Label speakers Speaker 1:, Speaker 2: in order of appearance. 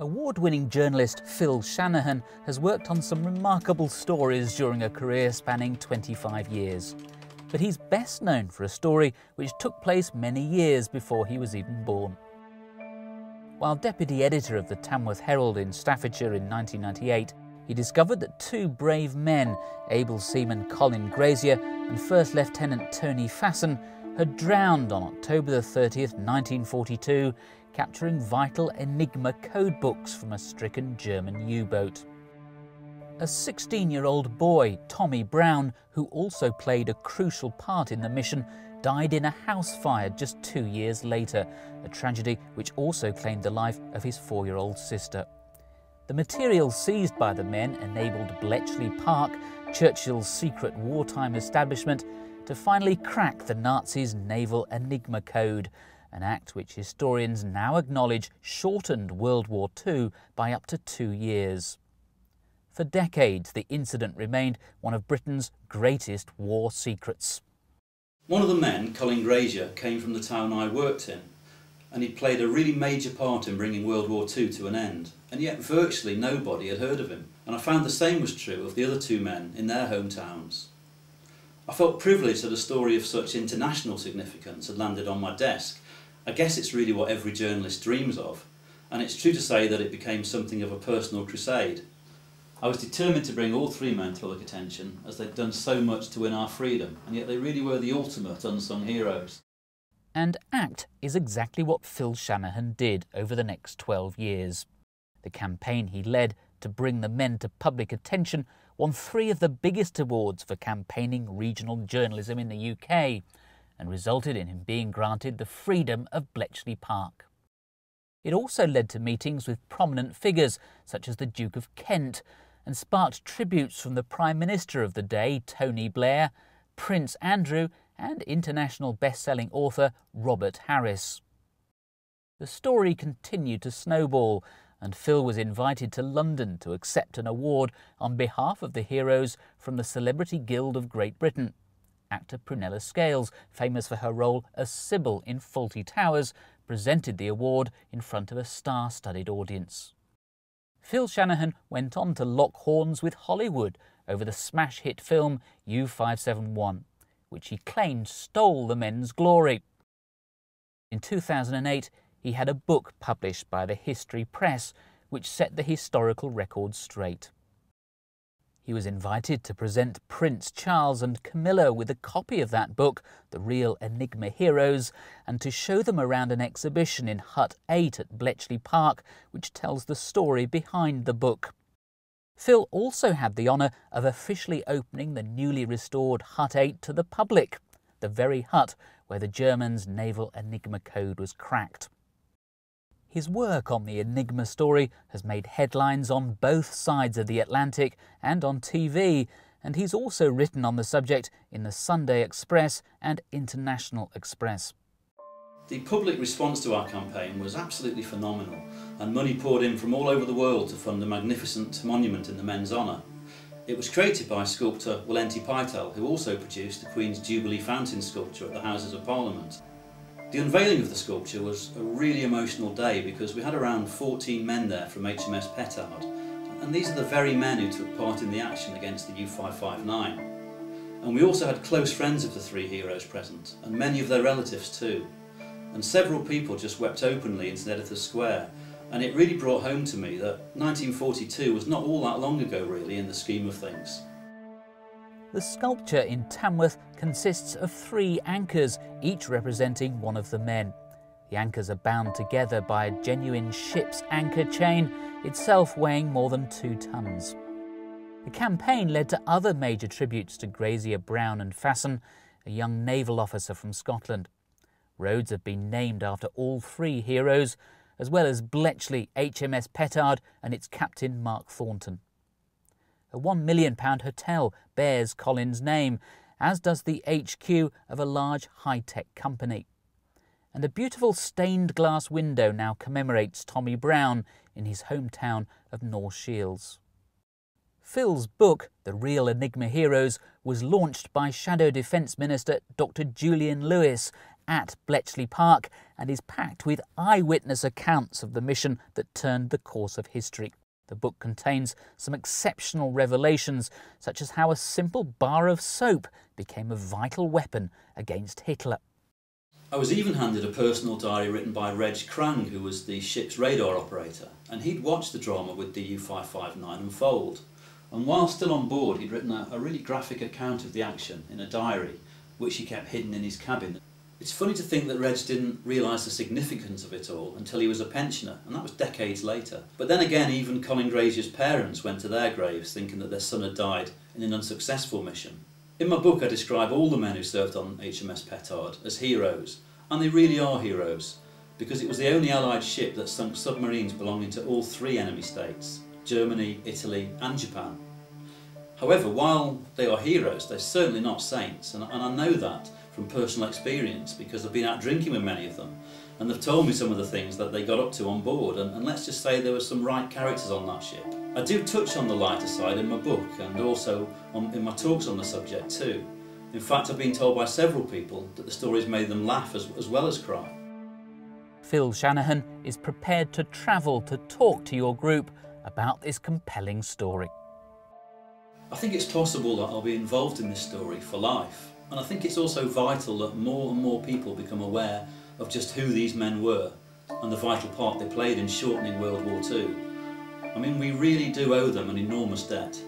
Speaker 1: Award winning journalist Phil Shanahan has worked on some remarkable stories during a career spanning 25 years. But he's best known for a story which took place many years before he was even born. While deputy editor of the Tamworth Herald in Staffordshire in 1998, he discovered that two brave men, able seaman Colin Grazier and First Lieutenant Tony Fasson, had drowned on October 30, 1942, capturing vital Enigma codebooks from a stricken German U-boat. A 16-year-old boy, Tommy Brown, who also played a crucial part in the mission, died in a house fire just two years later, a tragedy which also claimed the life of his four-year-old sister. The material seized by the men enabled Bletchley Park, Churchill's secret wartime establishment, to finally crack the Nazis' naval Enigma code, an act which historians now acknowledge shortened World War II by up to two years. For decades, the incident remained one of Britain's greatest war secrets.
Speaker 2: One of the men, Colin Grazier, came from the town I worked in, and he played a really major part in bringing World War II to an end, and yet virtually nobody had heard of him. And I found the same was true of the other two men in their hometowns. I felt privileged that a story of such international significance had landed on my desk. I guess it's really what every journalist dreams of, and it's true to say that it became something of a personal crusade. I was determined to bring all three men to public attention as they'd done so much to win our freedom, and yet they really were the ultimate unsung heroes.
Speaker 1: And ACT is exactly what Phil Shanahan did over the next 12 years. The campaign he led to bring the men to public attention won three of the biggest awards for campaigning regional journalism in the UK and resulted in him being granted the freedom of Bletchley Park. It also led to meetings with prominent figures such as the Duke of Kent and sparked tributes from the Prime Minister of the day, Tony Blair, Prince Andrew, and international best-selling author Robert Harris. The story continued to snowball and Phil was invited to London to accept an award on behalf of the heroes from the Celebrity Guild of Great Britain. Actor Prunella Scales, famous for her role as Sybil in Fawlty Towers, presented the award in front of a star-studded audience. Phil Shanahan went on to lock horns with Hollywood over the smash hit film U571, which he claimed stole the men's glory. In 2008, he had a book published by the History Press which set the historical record straight. He was invited to present Prince Charles and Camilla with a copy of that book, The Real Enigma Heroes, and to show them around an exhibition in Hut 8 at Bletchley Park, which tells the story behind the book. Phil also had the honour of officially opening the newly restored Hut 8 to the public, the very hut where the Germans' naval Enigma code was cracked. His work on the Enigma story has made headlines on both sides of the Atlantic and on TV, and he's also written on the subject in the Sunday Express and International Express.
Speaker 2: The public response to our campaign was absolutely phenomenal, and money poured in from all over the world to fund a magnificent monument in the men's honour. It was created by sculptor Walenty Pytel, who also produced the Queen's Jubilee Fountain sculpture at the Houses of Parliament. The unveiling of the sculpture was a really emotional day because we had around 14 men there from HMS Petard and these are the very men who took part in the action against the U559. And we also had close friends of the three heroes present and many of their relatives too. And several people just wept openly in St Square and it really brought home to me that 1942 was not all that long ago really in the scheme of things.
Speaker 1: The sculpture in Tamworth consists of three anchors, each representing one of the men. The anchors are bound together by a genuine ship's anchor chain, itself weighing more than two tons. The campaign led to other major tributes to Grazier Brown and Fasson, a young naval officer from Scotland. Roads have been named after all three heroes, as well as Bletchley, HMS Petard, and its captain Mark Thornton. A £1 million hotel bears Colin's name, as does the HQ of a large high-tech company. And a beautiful stained glass window now commemorates Tommy Brown in his hometown of North Shields. Phil's book, The Real Enigma Heroes, was launched by Shadow Defence Minister Dr Julian Lewis at Bletchley Park and is packed with eyewitness accounts of the mission that turned the course of history. The book contains some exceptional revelations, such as how a simple bar of soap became a vital weapon against Hitler.
Speaker 2: I was even handed a personal diary written by Reg Crang, who was the ship's radar operator, and he'd watched the drama with the U-559 unfold. And while still on board, he'd written a, a really graphic account of the action in a diary, which he kept hidden in his cabin. It's funny to think that Reg didn't realise the significance of it all until he was a pensioner, and that was decades later. But then again, even Colin Grazier's parents went to their graves thinking that their son had died in an unsuccessful mission. In my book I describe all the men who served on HMS Petard as heroes, and they really are heroes, because it was the only Allied ship that sunk submarines belonging to all three enemy states, Germany, Italy and Japan. However, while they are heroes, they're certainly not saints, and, and I know that from personal experience because I've been out drinking with many of them and they've told me some of the things that they got up to on board and, and let's just say there were some right characters on that ship. I do touch on the lighter side in my book and also on, in my talks on the subject too. In fact, I've been told by several people that the stories made them laugh as, as well as cry.
Speaker 1: Phil Shanahan is prepared to travel to talk to your group about this compelling story.
Speaker 2: I think it's possible that I'll be involved in this story for life. And I think it's also vital that more and more people become aware of just who these men were and the vital part they played in shortening World War II. I mean, we really do owe them an enormous debt.